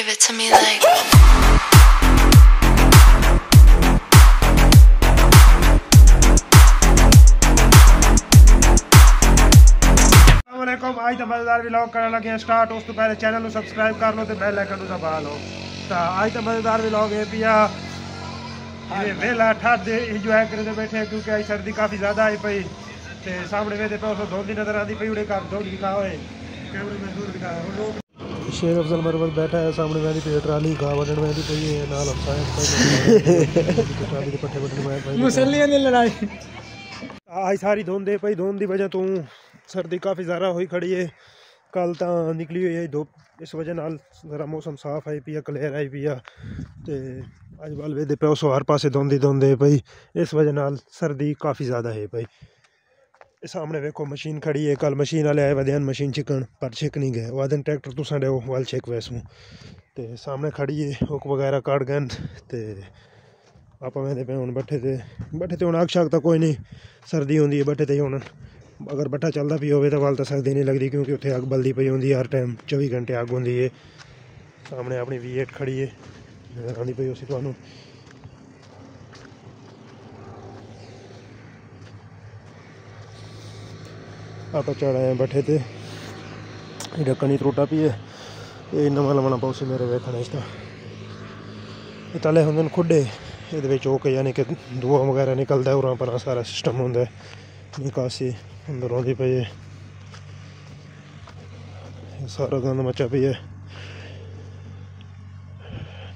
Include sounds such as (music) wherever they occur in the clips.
Give it to me like. वालेकुम आज मज़ेदार ब्लॉग करण लगे स्टार्ट उस तो पहले चैनल सब्सक्राइब कर लो तो बेल आइकन दबा लो। तो आज तो मज़ेदार ब्लॉग है पिया। हाँ। वेला ठंड इंजॉय करते बैठे क्योंकि अज सर्दी काफ़ी ज़्यादा आई पई। तो सामने वेदे पे धोंदी नज़र आती पई उड़े काम धोंदी दिखा कैमरे में दूर दिखा लोग शेर अफजल मरवत बैठा है सामने वहदी पे ट्राली खा वजन वहदी पई है नाल हफ्ता ट्राली दे पट्ठे बटन मैं भाई मुसल्लियां ने लड़ाई ਆਹੀ ਸਾਰੀ ਧੁੰਦ ਹੈ ਭਾਈ ਧੁੰਦ ਦੀ ਵਜ੍ਹਾ ਤੋਂ ਸਰਦੀ ਕਾਫੀ ਜ਼ਿਆਦਾ ਹੋਈ ਖੜੀ ਹੈ। ਕੱਲ ਤਾਂ ਨਿਕਲੀ ਹੋਈ ਹੈ ਧੁੱਪ ਇਸ ਵਜ੍ਹਾ ਨਾਲ ਜ਼ਰਾ ਮੌਸਮ ਸਾਫ਼ ਆਈ ਪਿਆ ਕਲੇਰ ਆਈ ਪਈ ਆ। ਤੇ ਅੱਜ ਬਲਵੇ ਦੇ ਪਿਓ ਸਵਾਰ ਪਾਸੇ ਧੁੰਦ ਦੀ ਧੁੰਦ ਹੈ ਭਾਈ ਇਸ ਵਜ੍ਹਾ ਨਾਲ ਸਰਦੀ ਕਾਫੀ ਜ਼ਿਆਦਾ ਹੈ ਭਾਈ। ਇਹ ਸਾਹਮਣੇ ਵੇਖੋ, ਮਸ਼ੀਨ ਖੜੀ ਹੈ ਕੱਲ ਮਸ਼ੀਨ ਵਾਲੇ ਆਏ ਵਧਿਆਨ ਮਸ਼ੀਨ ਚਿਕਣ, ਪਰ ਛਿਕ ਨਹੀਂ ਗਏ। ਵਾਦਨ ਟਰੈਕਟਰ ਤੁਸੀਂ ਸਾਡੇ ਉਹ ਵਾਲ ਛਿਕ ਵੈਸੂ ਤੇ ਸਾਹਮਣੇ ਖੜੀ ਹੈ ਹੁੱਕ ਵਗੈਰਾ ਕੱਢ ਗਏ ਤੇ ਆਪਾਂ ਵੇਂਦੇ ਪਏ ਹੁਣ ਬੈਠੇ ਤੇ ਬੈਠੇ ਤੇ ਹੁਣ ਅੱਗ ਸ਼ੱਕ ਤਾਂ ਕੋਈ ਨਹੀਂ, ਸਰਦੀ ਹੁੰਦੀ ਹੈ ਬੱਠੇ ਤੇ ਹੁਣ। ਅਗਰ ਬੱਠਾ ਚੱਲਦਾ ਵੀ ਹੋਵੇ ਤਾਂ ਵੱਲ ਤਾਂ ਸਰਦੀ ਨਹੀਂ ਲੱਗਦੀ, ਕਿਉਂਕਿ ਉੱਥੇ ਅੱਗ ਬਲਦੀ ਪਈ ਹੁੰਦੀ ਹਰ ਟਾਈਮ 24 ਘੰਟੇ ਅੱਗ ਹੁੰਦੀ ਹੈ ਸਾਹਮਣੇ ਆਪਣੀ V8 ਖੜੀ ਹੈ ਨਜ਼ਰ ਆਉਂਦੀ ਪਈ ਉਸੇ ਤੁਹਾਨੂੰ। ਆਪਾਂ ਚੜਾਏ ਬੈਠੇ ਤੇ। ਇਹ ਢੱਕਣੀ ਤਰੋਟਾ ਪਈ ਇਹ ਨਵਾਂ ਲਵਾਉਣਾ ਪਊ ਮੇਰੇ ਵੇਖਣ ਇਸ ਤਾਂ। ਇਹ ਤਲੇ ਹੁੰਦੇ ਨੇ ਖੁੱਡੇ। ਇਹਦੇ ਵਿੱਚ ਉਹ ਕਿ ਯਾਨੀ ਕਿ ਧੂਆ ਵਗੈਰਾ ਨਿਕਲਦਾ, ਉਰਾਂ ਪਰਾਂ ਸਾਰਾ ਸਿਸਟਮ ਹੁੰਦਾ ਨਿਕਾਸੀ ਅੰਦਰ ਆਉਂਦੀ ਪਈ ਹੈ। ਸਾਰਾ ਗੰਦ ਮਚਾ ਪਈ ਹੈ।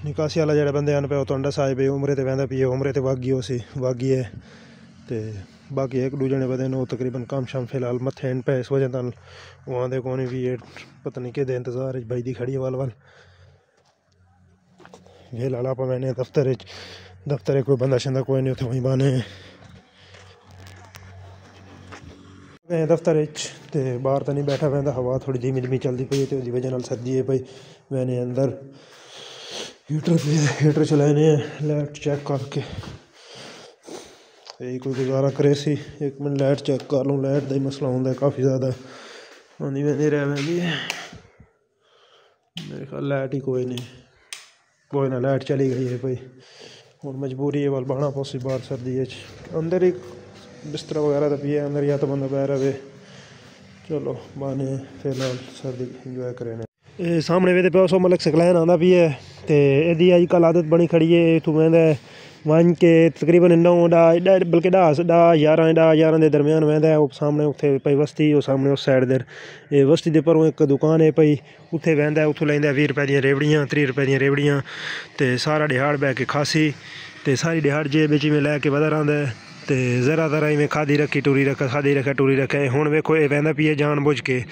ਨਿਕਾਸੀ ਵਾਲਾ ਜਿਹੜਾ ਬੰਦੇ ਹਨ ਪਿਆ, ਉਹ ਟੰਡਾ ਸਾਹਿਬ ਹੈ ਉਮਰੇ ਤੇ ਵੰਦਾ ਪਈ ਉਮਰੇ ਤੇ ਵਾਗੀ ਉਹ ਸੀ, ਵਾਗੀ ਹੈ। ਤੇ ਬਾਕੀ ਇੱਕ ਦੂਜੇ ਨੇ ਬਦੇ ਨੂੰ ਤਕਰੀਬਨ ਕੰਮ ਸ਼ਾਮ ਫਿਲਹਾਲ ਮੱਥੇ ਐਂਡ ਪੈ ਇਸ ਵਜ੍ਹਾ ਨਾਲ ਉਹ ਆਂਦੇ ਕੋਣੀ ਵੀ ਇਹ ਪਤਾ ਨਹੀਂ ਕਿਹਦੇ ਇੰਤਜ਼ਾਰ ਵਿੱਚ ਬਾਈ ਦੀ ਖੜੀ ਹੈ ਵੱਲ ਵੱਲ ਇਹ ਲਾਲਾ ਆਪਾਂ ਮੈਨੇ ਦਫ਼ਤਰ ਵਿੱਚ ਦਫ਼ਤਰੇ ਕੋਈ ਬੰਦਾ ਸ਼ੰਦਾ ਕੋਈ ਨਹੀਂ ਉੱਥੇ ਵਹੀਂ ਬਾਨੇ ਗਏ ਦਫ਼ਤਰ ਵਿੱਚ ਤੇ ਬਾਹਰ ਤਾਂ ਨਹੀਂ ਬੈਠਾ ਪੈਂਦਾ ਹਵਾ ਥੋੜੀ ਧੀਮੀ ਧੀਮੀ ਚੱਲਦੀ ਪਈ ਹੈ ਤੇ ਉਹਦੀ ਵਜ੍ਹਾ ਨਾਲ ਸਰਦੀ ਹੈ ਪਈ ਮੈਨੇ ਅੰਦਰ ਹੀਟਰ ਤੇ ਹੀਟਰ ਚਲਾਏ ਨੇ ਲਾਈਟ ਚੈੱਕ ਕਰਕੇ ਇਹ ਕੋਈ ਗੁਜ਼ਾਰਾ ਕਰੇ ਸੀ ਇੱਕ ਮਿੰਟ ਲਾਈਟ ਚੈੱਕ ਕਰ ਲੂੰ ਲਾਈਟ ਦਾ ਹੀ ਮਸਲਾ ਹੁੰਦਾ ਹੈ ਕਾਫੀ ਜ਼ਿਆਦਾ ਆਉਂਦੀ ਵੈਂਦੀ ਰਹਿ ਵੈਂਦੀ ਹੈ ਮੇਰੇ ਖਿਆਲ ਲਾਈਟ ਹੀ ਕੋਈ ਨਹੀਂ ਕੋਈ ਨਾ ਲਾਈਟ ਚਲੀ ਗਈ ਹੈ ਭਾਈ ਹੁਣ ਮਜਬੂਰੀ ਹੈ ਵੱਲ ਬਾਣਾ ਪੋਸੀ ਬਾਹਰ ਸਰਦੀ ਵਿੱਚ ਅੰਦਰ ਹੀ ਬਿਸਤਰਾ ਵਗੈਰਾ ਤਾਂ ਪਿਆ ਅੰਦਰ ਜਾਂ ਤਾਂ ਬੰਦਾ ਪੈ ਰਵੇ ਚਲੋ ਬਾਨੇ ਫਿਲਹਾਲ ਸਰਦੀ ਇੰਜੋਏ ਕਰੇ ਨੇ ਇਹ ਸਾਹਮਣੇ ਵੇਦੇ ਪਿਓ ਸੋ ਮਲਕ ਸਕਲੈਨ ਆਂਦਾ ਵੀ ਹੈ ਤੇ ਇਹਦੀ ਅੱਜ ਕੱਲ੍ਹ ਆਦਤ ਬਣੀ ਖੜੀ ਹੈ ਇਥੋਂ ਕਹਿੰਦਾ ਵੰਨ ਕੇ ਤਕਰੀਬਨ 9 ਦਾ ਬਲਕਿ 10 ਦਾ 11 ਦਾ 11 ਦੇ ਦਰਮਿਆਨ ਵਹਿੰਦਾ ਉਹ ਸਾਹਮਣੇ ਉੱਥੇ ਪਈ ਵਸਤੀ ਉਹ ਸਾਹਮਣੇ ਉਸ ਸਾਈਡ ਦੇ ਇਹ ਵਸਤੀ ਦੇ ਪਰੋਂ ਇੱਕ ਦੁਕਾਨ ਹੈ ਪਈ ਉੱਥੇ ਵਹਿੰਦਾ ਉੱਥੋਂ ਲੈਂਦਾ 20 ਰੁਪਏ ਦੀਆਂ ਰੇਵੜੀਆਂ 30 ਰੁਪਏ ਦੀਆਂ ਰੇਵੜੀਆਂ ਤੇ ਸਾਰਾ ਦਿਹਾੜ ਬੈ ਕੇ ਖਾਸੀ ਤੇ ਸਾਰੀ ਦਿਹਾੜ ਜੇ ਵਿੱਚ ਮੈਂ ਲੈ ਕੇ ਵਧਾ ਰਹਿੰਦਾ ਤੇ ਜ਼ਰਾ ਜ਼ਰਾ ਇਵੇਂ ਖਾਦੀ ਰੱਖੀ, ਟੂਰੀ ਰੱਖਾ, ਖਾਦੀ ਰੱਖਾ, ਟੂਰੀ ਰੱਖਾ। ਹੁਣ ਵੇਖੋ, ਇਹ ਵਹਿੰਦਾ ਪੀਏ ਜਾਣ ਬੁੱਝ ਕੇ।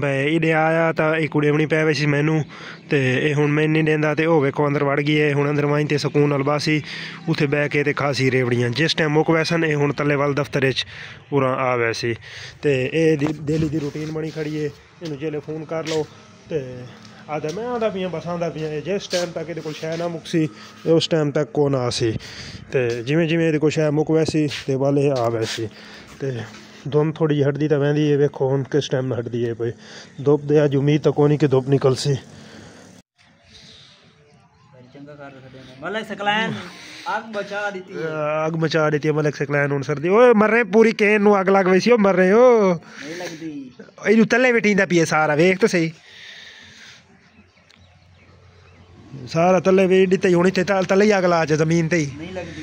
ਬਈ ਇਹਦੇ ਆਇਆ ਤਾਂ ਇਹ ਕੁੜੇ ਬਣੀ ਪੈ ਵਈ ਸੀ ਮੈਨੂੰ, ਤੇ ਇਹ ਹੁਣ ਮੈਂ ਨਹੀਂ ਦਿੰਦਾ, ਤੇ ਉਹ ਵੇਖੋ ਅੰਦਰ ਵੜ ਗਈ ਹੈ ਹੁਣ ਅੰਦਰ ਵਾਈਂ ਤੇ ਸਕੂਨ ਨਾਲ ਸੀ ਉੱਥੇ ਬਹਿ ਕੇ ਤੇ ਖਾਸੀ ਰੇਵੜੀਆਂ। ਜਿਸ ਟਾਈਮ ਮੁੱਕ ਵੈਸਨ ਇਹ ਹੁਣ ਤੱਲੇ ਵੱਲ ਦਫ਼ਤਰ ਵਿੱਚ ਉਰਾ ਆ ਵੈਸੀ ਤੇ ਇਹ ਦੀ ਡੇਲੀ ਦੀ ਰੂਟੀਨ ਬਣੀ ਖੜੀ ਹੈ ਇਹਨੂੰ ਜਿਹੜੇ ਫੋਨ ਕਰ ਲਓ, ਤੇ ਆਦਾ ਮੈਂ ਆਂਦਾ ਪਈਆਂ ਬਸਾਂ ਦਾ ਪਈਆਂ ਜਿਸ ਟਾਈਮ ਤੱਕ ਇਹਦੇ ਕੋਲ ਸ਼ੈ ਨਾ ਮੁੱਕਸੀ ਇਹ ਉਸ ਟਾਈਮ ਤੱਕ ਕੋ ਨਾ ਸੀ। ਤੇ ਜਿਵੇਂ ਜਿਵੇਂ ਇਹਦੇ ਕੋਲ ਸ਼ੈ ਮੁੱਕ ਵੈਸੀ ਤੇ ਵੱਲ ਇਹ ਆ ਵੈਸੀ। ਤੇ ਧੁੰਦ ਥੋੜੀ ਜਿਹੀ ਹਟਦੀ ਤਾਂ ਵਹਿੰਦੀ ਹੈ ਵੇਖੋ ਹੁਣ ਕਿਸ ਟਾਈਮ ਹਟਦੀ ਹੈ ਕੋਈ ਧੁੱਪ ਦੇ ਅੱਜ ਉਮੀਦ ਤਾਂ ਕੋਈ ਨਹੀਂ ਕਿ ਧੁੱਪ ਨਿਕਲ ਸੀ। ਮਲਕ ਸਕਲੈਨ ਅੱਗ ਬਚਾ ਦਿੱਤੀ। ਅੱਗ ਮਚਾ ਦਿੱਤੀ ਮਲਕ ਸਕਲੈਨ ਹੁਣ ਸਰਦੀ। ਓਏ ਮਰ ਰਹੇ ਪੂਰੀ ਕੇਨ ਨੂੰ ਅੱਗ ਲੱਗ ਪਈ ਸੀ ਉਹ ਮਰ ਰਹੇ ਓ। ਨਹੀਂ ਲੱਗਦੀ। ਇਹਨੂੰ ਥੱਲੇ ਬੈਠੀਂਦਾ ਪੀਏ ਸਾਰਾ ਵੇਖ ਤਾਂ ਸਹੀ। सारा तले भी एडी तई होनी चाहिए तले ही अग ला ज़मीन तई नहीं लगती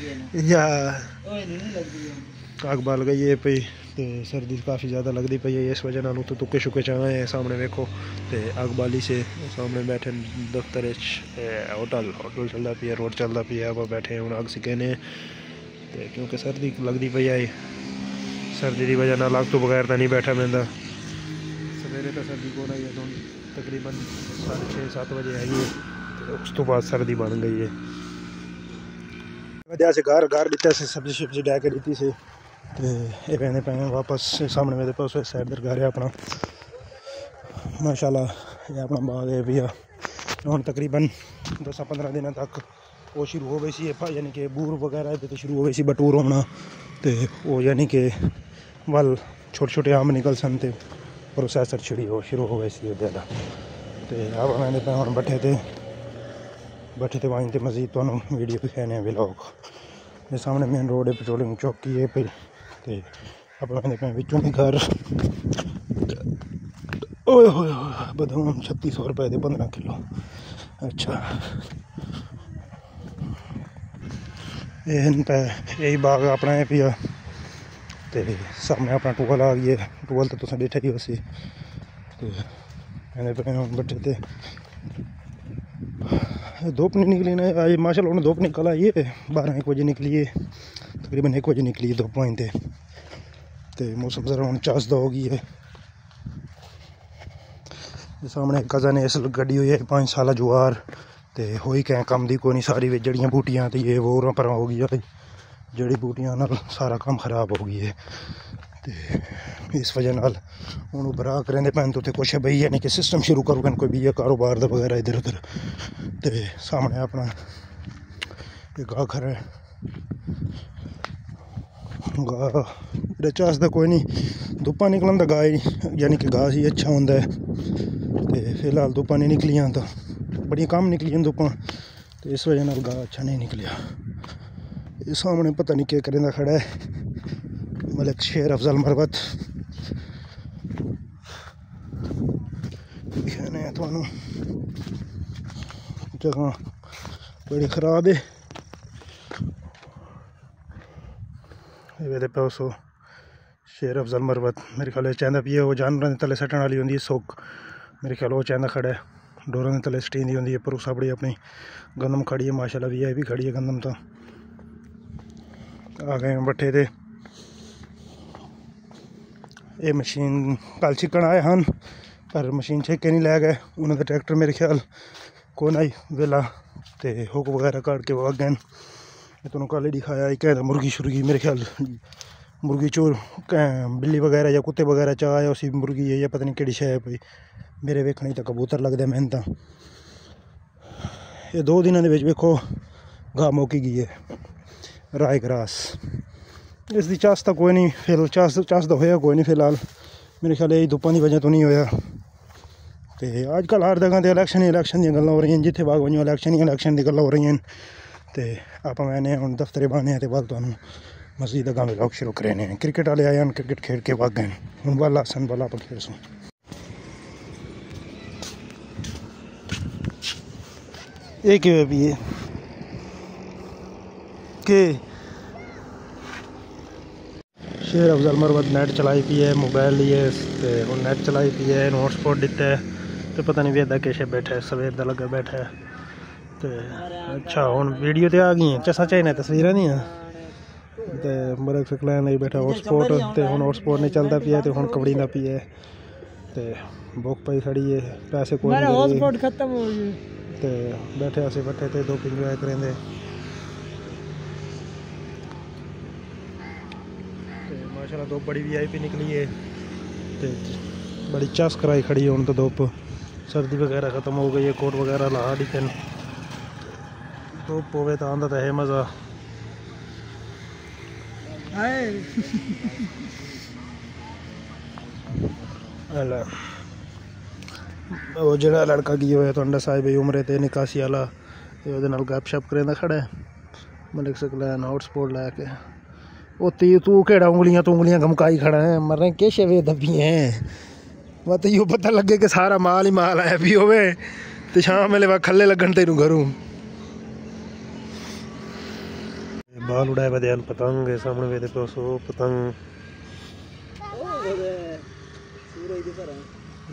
बल गई है पई सर्दी काफ़ी ज़्यादा लगती पी है इस वजह ना तो तुके शुके चाहे हैं सामने वेखो तो अग बाली से सामने बैठे दफ्तर होटल होटल चलता पिया रोड चलता पिया आप बैठे हूँ अग सिकने ते क्योंकि सर्दी लगती पी है सर्दी की वजह ना अग तो बगैर तो नहीं बैठा मैं सवेरे तो सर्दी कोल आई है तकरीबन साढ़े छः सात बजे आई है ਉਸ ਤੋਂ ਬਾਅਦ ਸਰਦੀ ਬਣ ਗਈ ਹੈ। ਵਧਿਆ ਸੀ ਘਰ ਘਰ ਦਿੱਤਾ ਸੀ, ਸਬਜ਼ੀ ਸਬਜ਼ੀ ਡੈ ਕੇ ਦਿੱਤੀ ਸੀ। ਤੇ ਇਹ ਕਹਿੰਦੇ ਪੈਣੇ ਵਾਪਸ, ਸਾਹਮਣੇ ਮੇਰੇ ਪਾਸ ਸਾਈਡ ਦਰ ਰਿਹਾ ਹੈ ਆਪਣਾ। ਮਾਸ਼ਾਅੱਲਾ, ਇਹ ਆਪਣਾ ਬਾਗ ਹੈ ਵੀ ਆ। ਹੁਣ ਤਕਰੀਬਨ 10-15 ਦਿਨਾਂ ਤੱਕ ਉਹ ਸ਼ੁਰੂ ਹੋ ਗਈ ਸੀ। ਇਹ ਯਾਨੀ ਕਿ ਬੂਰ ਵਗੈਰਾ ਇਹਦੇ ਤੋਂ ਸ਼ੁਰੂ ਹੋ ਗਈ ਸੀ ਬਟੂਰ ਹੋਣਾ। ਤੇ ਉਹ ਯਾਨੀ ਕਿ ਵੱਲ ਛੋਟੇ ਛੋਟੇ ਆਮ ਨਿਕਲ ਸਨ ਤੇ ਪ੍ਰੋਸੈਸਰ ਛਿੜੀ ਹੋ ਸ਼ੁਰੂ ਹੋ ਗਈ ਸੀ ਉਹਦੇ ਦਾ ਤੇ ਆਪ ਮੈਂ ਪਏ ਹੁਣ ਬੱਠੇ ਤੇ। ਬੈਠੇ ਤੇ ਵਾਂ ਤੇ ਮਜ਼ੀਦ ਤੁਹਾਨੂੰ ਵੀਡੀਓ ਦਿਖਾਣੇ ਆ ਵਲੌਗ ਇਹ ਸਾਹਮਣੇ ਮੇਨ ਰੋਡ ਹੈ ਪੈਟਰੋਲਿੰਗ ਚੌਕੀ ਹੈ ਪਈ ਤੇ ਆਪਾਂ ਕਹਿੰਦੇ ਪਏ ਵਿੱਚੋਂ ਦੀ ਘਰ ਓਏ ਹੋਏ ਹੋਏ ਬਦਾਮ 3600 ਰੁਪਏ ਦੇ 15 ਕਿਲੋ ਅੱਛਾ ਇਹ ਹੁਣ ਤਾਂ ਇਹੀ ਬਾਗ ਆਪਣਾ ਹੈ ਪਿਆ ਤੇ ਸਾਹਮਣੇ ਆਪਣਾ ਟੂਲ ਆ ਗਈ ਹੈ ਟੂਲ ਤਾਂ ਤੁਸੀਂ ਦੇਖਿਆ ਹੀ ਹੋਸੀ धूप नहीं निकली ना आज माशाल्लाह उन्हें धूप निकल है बारह एक बजे निकली है। तकरीबन एक बजे निकली है धूप वहीं ते। मौसम जरा हूँ चासदा हो गई है। सामने कज़न इस गड्डी हुई है, पाँच साल जुआर। ते होई कैं कम दी, कोई नहीं, सारी जड़ियाँ बूटियाँ ते ये वो पर हो गई जड़ी बूटियाँ सारा काम खराब हो गई है। ਤੇ ਇਸ ਵਜ੍ਹਾ ਨਾਲ ਉਹਨੂੰ ਬਰਾ ਕਰਨ ਦੇ ਪੈਣ ਤੋਂ ਤੇ ਕੁਛ ਬਈ ਯਾਨੀ ਕਿ ਸਿਸਟਮ ਸ਼ੁਰੂ ਕਰੂਗਨ ਕੋਈ ਵੀ ਇਹ ਕਾਰੋਬਾਰ ਦਾ ਵਗੈਰਾ ਇਧਰ ਉਧਰ ਤੇ ਸਾਹਮਣੇ ਆਪਣਾ ਇਹ ਗਾ ਘਰ ਹੈ ਗਾ ਇਹਦਾ ਚਾਸ ਦਾ ਕੋਈ ਨਹੀਂ ਧੁੱਪਾਂ ਨਿਕਲਣ ਦਾ ਗਾ ਯਾਨੀ ਕਿ ਗਾ ਹੀ ਅੱਛਾ ਹੁੰਦਾ ਹੈ ਤੇ ਫਿਲਹਾਲ ਧੁੱਪਾਂ ਨਹੀਂ ਨਿਕਲੀਆਂ ਤਾਂ ਬੜੀਆਂ ਕੰਮ ਨਿਕਲੀਆਂ ਧੁੱਪਾਂ ਤੇ ਇਸ ਵਜ੍ਹਾ ਨਾਲ ਗਾ ਅੱਛਾ ਨਹੀਂ ਨਿਕਲਿਆ ਇਹ ਸਾਹਮਣੇ ਪਤਾ ਨਹੀਂ ਕੀ ਕਰਨ ਦਾ ਖੜਾ ਹੈ मलिक शेर अफजल मरबत जगह बड़ी खराब है। एह्दे शेर अफजल मरबत मेरे ख्याल चाहता पी ओह् जानवरें दे तले सट्टन आह्ली होंदी सोक मेरे ख्याल ओह् चाहता खड़ा ऐ। डोरें दे तले सटीन दी होंदी ऐ पर उस अपनी। अपनी गंदम खड़ी है माशाल्लाह वी आई भी खड़ी है गंदम तो। आ गए बट्ठे ते ਇਹ ਮਸ਼ੀਨ ਕੱਲ ਚਿਕਣ ਆਏ ਹਨ ਪਰ ਮਸ਼ੀਨ ਛੇ ਕੇ ਨਹੀਂ ਲੈ ਗਏ ਉਹਨਾਂ ਦਾ ਟਰੈਕਟਰ ਮੇਰੇ ਖਿਆਲ ਕੋਨ ਆਈ ਵੇਲਾ ਤੇ ਹੁਕ ਵਗੈਰਾ ਕੱਢ ਕੇ ਵਗ ਗਏ ਇਹ ਤੁਹਾਨੂੰ ਕੱਲ ਹੀ ਦਿਖਾਇਆ ਇੱਕ ਹੈ ਮੁਰਗੀ ਸ਼ੁਰਗੀ ਮੇਰੇ ਖਿਆਲ ਮੁਰਗੀ ਚੋਰ ਕ- ਬਿੱਲੀ ਵਗੈਰਾ ਜਾਂ ਕੁੱਤੇ ਵਗੈਰਾ ਚ ਆਇਆ ਉਸੀ ਮੁਰਗੀ ਹੈ ਜਾਂ ਪਤਾ ਨਹੀਂ ਕਿਹੜੀ ਸ਼ੈ ਹੈ ਕੋਈ ਮੇਰੇ ਵੇਖਣੇ ਤਾਂ ਕਬੂਤਰ ਲੱਗਦੇ ਮੈਨੂੰ ਤਾਂ ਇਹ ਦੋ ਦਿਨਾਂ ਦੇ ਵਿੱਚ ਵੇਖੋ ਗਾਹ ਮੁੱਕ इसकी चास तो कोई नहीं फिल चास चास तो होया कोई नहीं फ़िलहाल मेरे ख्याल यही धुप्पा की वजह तो नहीं होया तो अजकल हर जगह तो इलेक्शन ही इलैक्शन दी गल् हो रही जिते बाग वजो इलैक्शन ही इलैक्शन की गल हो रही हैं तो आप मैंने हम दफ्तरे बहने तो बल थोड़ा अगर ब्लॉग शुरू करे हैं क्रिकेट वाले आए हैं क्रिकेट खेल के भाग गए हूँ बल आसन बल आप खेल सू एक भी है कि शेर अफजल मरबत नैट चलाई पी है मोबाइल लिए नैट चलाई पी है स्पोर्ट दिता है। तो पता नहीं वेदा किश बैठा है सवेर का लगे बैठा है। तो अच्छा हूँ वीडियो तो आ गई है। चसा चाहिए तस्वीर नहीं है तो मरक सकलैन नहीं बैठा हॉटस्पॉट तो हूँ हॉटस्पॉट नहीं चलता पिया तो हूँ कबड़ी का पिया तो बुक पाई खड़ी है पैसे कोई खत्म बैठे अस बैठे तो दो पिंजरा करें ਤੇ ਮਾਸ਼ਾਅੱਲਾ ਦੋ ਬੜੀ ਵੀਆਈਪੀ ਨਿਕਲੀ ਹੈ ਤੇ ਬੜੀ ਚਸ ਕਰਾਈ ਖੜੀ ਹੈ ਹੁਣ ਤਾਂ ਧੁੱਪ ਸਰਦੀ ਵਗੈਰਾ ਖਤਮ ਹੋ ਗਈ ਹੈ ਕੋਟ ਵਗੈਰਾ ਲਾ ਡੀ ਤੈਨ ਧੁੱਪ ਹੋਵੇ ਤਾਂ ਆਂਦਾ ਤਾਂ ਹੈ ਮਜ਼ਾ हाय ਲੈ ਉਹ ਜਿਹੜਾ ਲੜਕਾ ਕੀ ਹੋਇਆ ਤੁਹਾਡਾ ਸਾਹਿਬ ਉਮਰੇ ਤੇ ਨਿਕਾਸੀ ਵਾਲਾ ਤੇ ਉਹਦੇ ਨਾਲ ਗੱਪਸ਼ਪ ਕਰੇਂਦਾ ਖੜਾ ਹੈ ਮਲਿਕ ਸਕਲੈਨ ਹੌਟਸਪੌਟ ਲੈ ਕੇ वो ती तू केड़ा उंगलियां तो उंगलियां घमकाई खड़ा है मर रहे के शवे दबी हैं ਮੈਂ ਤੇ ਪਤਾ ਲੱਗੇ ਕਿ ਸਾਰਾ ਮਾਲ ਹੀ ਮਾਲ ਆਇਆ ਵੀ ਹੋਵੇ ਤੇ ਸ਼ਾਮ ਵੇਲੇ ਵਾ ਖੱਲੇ ਲੱਗਣ ਤੈਨੂੰ ਘਰੋਂ। ਬਾਲ ਉਡਾਇਆ ਬਦਿਆਨ ਪਤੰਗ, ਸਾਹਮਣੇ ਵੇ ਤੇ ਪਤੰਗ।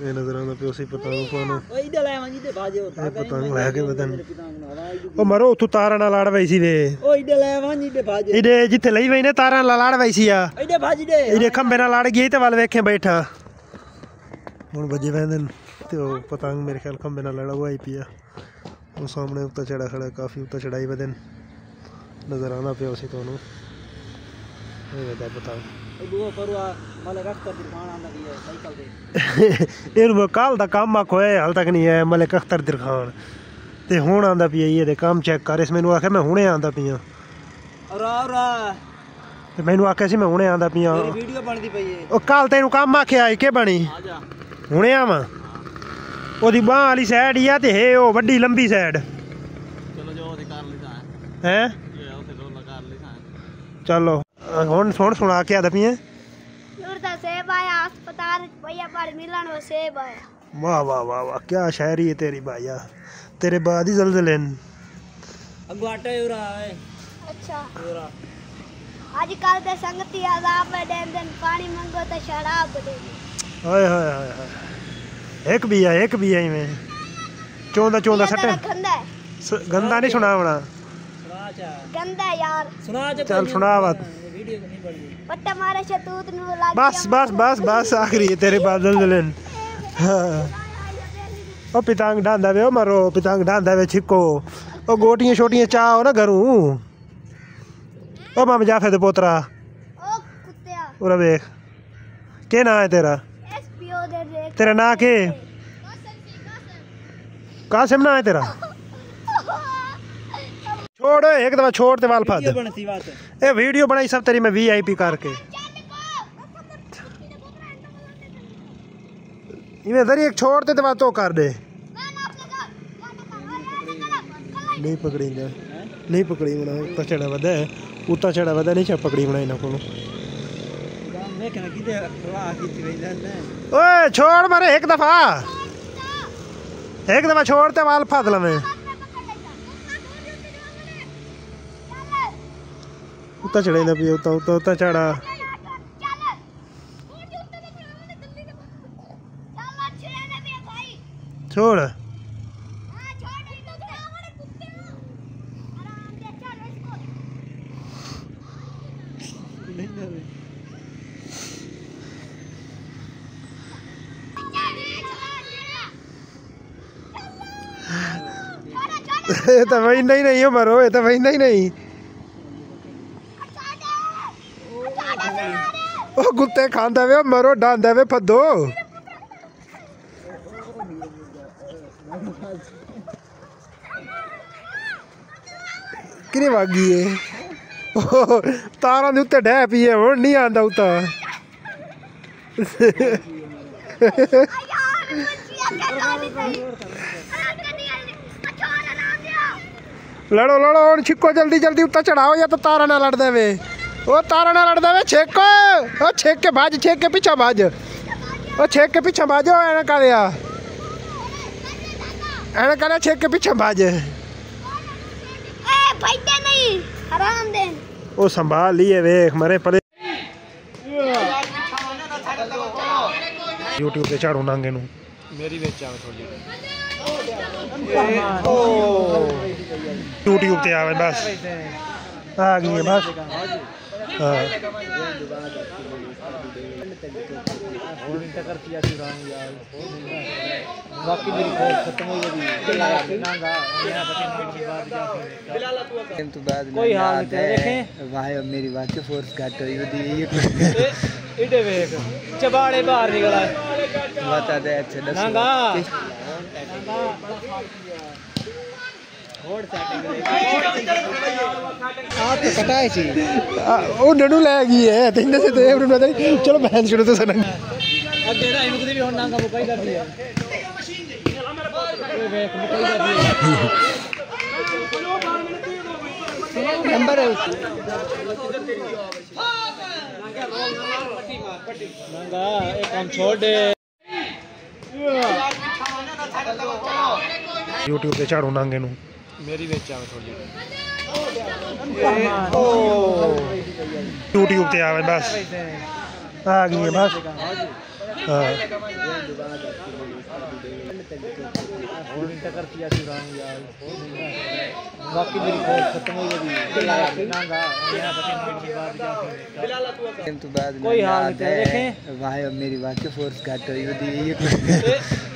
ਇਹ ਨਜ਼ਰ ਆਉਂਦਾ ਪਿਓ ਸੀ ਪਤੰਗ ਪਾਉਣ ਓਏ ਇਹਦੇ ਲੈ ਮੰਗੀ ਤੇ ਬਾਜੇ ਹੋਤਾ ਇਹ ਪਤੰਗ ਲੈ ਕੇ ਪਤੰਗ ਉਹ ਮਰੋ ਉਥੋਂ ਤਾਰਾਂ ਨਾਲ ਲੜ ਵਈ ਸੀ ਵੇ। ਓ ਇਹਦੇ ਲੈ ਮੰਗੀ ਤੇ ਬਾਜੇ ਇਹਦੇ ਜਿੱਥੇ ਲਈ ਵਈ ਨੇ ਤਾਰਾਂ ਨਾਲ ਲੜ ਵਈ ਸੀ ਆ। ਇਹਦੇ ਬਾਜੀ ਦੇ। ਇਹਦੇ ਖੰਬੇ ਨਾਲ ਲੜ ਗਈ ਤੇ ਵੱਲ ਵੇਖੇ ਬੈਠਾ। ਹੁਣ ਵੱਜੇ ਵੈਂਦੇ ਤੇ ਉਹ ਪਤੰਗ ਮੇਰੇ ਖਿਆਲ ਖੰਬੇ ਨਾਲ ਲੜਾ ਹੋਇਆ ਹੀ ਪਿਆ ਉਹ ਸਾਹਮਣੇ ਉੱਤੇ ਚੜਾ ਖੜਾ ਕਾਫੀ ਉੱਤੇ ਚੜਾਈ ਵਧਨ ਨਜ਼ਰ ਆਉਂਦਾ ਪਿਆ ਸੀ ਤੁਹਾਨੂੰ। ਇਹ ਵਧਾ ਪਤੰਗ। ਇਹਨੂੰ ਕੱਲ ਦਾ ਕੰਮ ਆ ਕੋਏ ਹਾਲ ਤੱਕ ਨਹੀਂ ਆਇਆ ਮਲਿਕ ਅਖਤਰ ਦਿਰਖਾਨ ਤੇ ਹੁਣ ਆਂਦਾ ਪਿਆ ਇਹਦੇ ਕੰਮ ਚੈੱਕ ਕਰ ਇਸ ਮੈਨੂੰ ਆਖਿਆ ਮੈਂ ਹੁਣੇ ਆਂਦਾ ਪਿਆ ਰਾ ਰਾ ਤੇ ਮੈਨੂੰ ਆਖਿਆ ਸੀ ਮੈਂ ਹੁਣੇ ਆਂਦਾ ਪਿਆ ਮੇਰੀ ਵੀਡੀਓ ਬਣਦੀ ਪਈ ਏ ਉਹ ਕੱਲ ਤੈਨੂੰ ਕੰਮ ਆਖਿਆ ਏ ਕਿ ਬਣੀ ਆ ਜਾ ਹੁਣੇ ਆਵਾਂ ਉਹਦੀ ਬਾਹ ਵਾਲੀ ਸਾਈਡ ਹੀ ਆ ਤੇ ਹੈ ਉਹ ਵੱਡੀ ਲੰਬੀ ਸਾਈਡ ਚਲੋ ਜੋ ਉਹਦੇ ਕਰ ਲਈ ਤਾਂ ਹੈ ਹੈ ਚਲੋ ਹੁਣ ਸੁਣ ਸੁਣਾ ਕੇ ਆਦਾ ਪਈਏ ਨੂਰ ਦਾ ਸੇਬ ਆਇਆ ਹਸਪਤਾਲ ਭਈਆ ਪਰ ਮਿਲਣ ਉਹ ਸੇਬ ਆਇਆ ਵਾਹ ਵਾਹ ਵਾਹ ਵਾਹ ਕੀ ਸ਼ਾਇਰੀ ਹੈ ਤੇਰੀ ਭਾਈਆ ਤੇਰੇ ਬਾਦ ਹੀ ਜ਼ਲਜ਼ਲੇ ਨੇ अगो आटा हो रहा है ਅੱਛਾ हो रहा ਅੱਜ ਕੱਲ ਦੇ ਸੰਗਤੀ ਆਜ਼ਾਬ ਦੇ ਦਿਨ ਪਾਣੀ ਮੰਗੋ ਤਾਂ ਸ਼ਰਾਬ ਦੇ ਹਾਏ ਹਾਏ ਹਾਏ ਹਾਏ ਇੱਕ ਵੀ ਆ ਇੱਕ ਵੀ ਆ ਇਵੇਂ ਚੋਂਦਾ ਚੋਂਦਾ ਸੱਟ ਗੰਦਾ ਹੈ ਸ- ਗੰਦਾ ਨਹੀਂ ਸੁਣਾਵਣਾ सुना चा ਗੰਦਾ ਹੈ ਯਾਰ सुना चा पट्टा मारा शतूत नु ला बस बस बस बस आखरी है तेरे बादल दलन ओ पितांग डांदा वे ओ मारो पितांग डांदा वे छिको ओ गोटियाँ छोटियाँ चाओ ना घरू। ओ मामा जाफे दे पोतरा। ओ कुत्तिया उरा देख। के ना है तेरा? एसपीओ दे देख। तेरा ना के? कासम कासम। ना है तेरा? (laughs) छोड़ एक दफ़ा छोड़ ते वाल फाद ए वीडियो बनाई सब तेरी मैं वीआईपी करके। इवें ही एक छोड़ ते दवा तो कर दे। नहीं पकड़ी जा नहीं पकड़ी बना उता चढ़ा वदा उता चढ़ा वदा नहीं पकड़ी बना इना को। ओए छोड़ मारे एक दफ़ा। एक दफ़ा छोड़ ते वाल फाद लवे उता चढ़े ना पियो उता उता उता चढ़ा छोड़ ये तो वही नहीं नहीं हो मरो ये तो वही नहीं ਖਾਂਦਾ ਵੇ ਮਰੋ ಮರೋ ਵੇ ਫੱਦੋ। ਕਿਨੇ ਵਾਗੀ ਏ? ਤਾਰਾਂ ਦੇ ਉੱਤੇ ਡੈ ਪਈ ਏ, ਹੁਣ ਨਹੀਂ ਆਂਦਾ ਉਤਾ ਲੜੋ ਲੜੋ, ਹੁਣ ਛਿੱਕੋ ਜਲਦੀ ਜਲਦੀ ਉੱਤਾ ਚੜਾਓ ਜਾਂ ਤਾਂ ਤਾਰਾਂ ਨਾਲ ਲੜ ਵੇ। ਵੇ ਉਹ ਤਾਰਾਂ ਨਾਲ ਲੜਦਾ ਵੇ ਛੇਕੋ ਉਹ ਛੇਕ ਕੇ ਭੱਜ ਛੇਕ ਕੇ ਪਿੱਛਾ ਭੱਜ ਉਹ ਛੇਕ ਕੇ ਪਿੱਛਾ ਭੱਜ ਉਹ ਐਨਾ ਕਰਿਆ ਐਨਾ ਕਰਿਆ ਛੇਕ ਕੇ ਪਿੱਛਾ ਭੱਜ ਫਾਇਦਾ ਨਹੀਂ ਹਰਾਮ ਦੇ ਉਹ ਸੰਭਾਲ ਲਈਏ ਵੇਖ ਮਰੇ ਪਰੇ YouTube ਤੇ ਝਾੜੂ ਨਾਂਗੇ ਨੂੰ मेरी बेच आवे थोड़ी YouTube ਤੇ ਆਵੇ ਬਸ ਆ ਗਈ ਹੈ ਬਸ बाकी मेरी खत्म हो गई तो बाद कोई हाल है, देखे। भाई अब बात फोर्स हुई होती है। इडे चबाड़े बाहर निकला। बता दे अच्छा दस नांगा आप तो कटाए ची ਆ, ਉਹ ਨਨੂ ਲੈ ਗਈ ਹੈ ਤੈਨੂੰ ਸੇ ਤੇ ਇਹਨੂੰ ਪਤਾ ਨਹੀਂ ਚਲੋ ਮੈਂ ਛੱਡੋ ਤੇ ਸਨ ਅੱਗੇ ਨਾ ਇਹਨੂੰ ਕਦੇ ਵੀ ਹੁਣ ਨਾਂਗਾ ਮੁਕਾਈ ਕਰਦੀ ਆ ਇਹ ਵੇਖ ਮੁਕਾਈ ਕਰਦੀ ਆ नंबर है नांगा ये काम छोड़ दे YouTube ਤੇ ਝਾੜੂ ਨਾਂਗੇ ਨੂੰ मेरी बेच आवे थोड़ी YouTube ਤੇ ਆਵੇ ਬਸ ਆ ਗਈ ਹੈ ਬਸ ਹਾਂ होल्डिंग टकर किया थी राम यार बाकी मेरी फोर्स खत्म हो गई नांगा मेरा बच्चे नाइट के बाद जा तो बाद में कोई हाल याद नहीं है, देखे? भाई अब मेरी बात की फोर्स घट हुई होती है ये